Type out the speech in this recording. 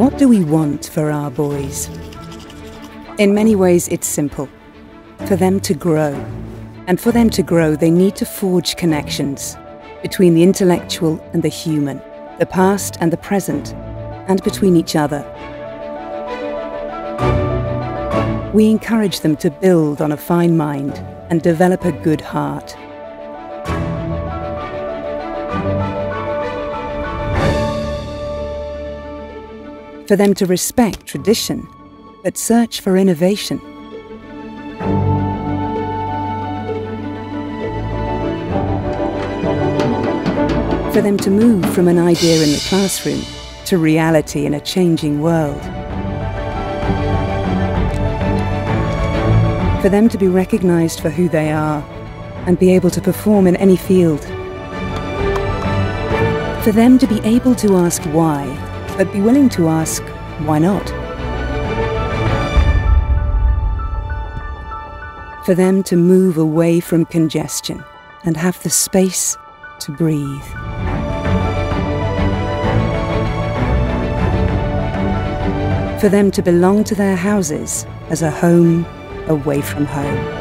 What do we want for our boys? In many ways, it's simple for them to grow. And for them to grow, they need to forge connections between the intellectual and the human, the past and the present, and between each other. We encourage them to build on a fine mind and develop a good heart. For them to respect tradition, but search for innovation. For them to move from an idea in the classroom to reality in a changing world. For them to be recognized for who they are and be able to perform in any field. For them to be able to ask why, but be willing to ask why not. For them to move away from congestion and have the space to breathe. For them to belong to their houses as a home away from home.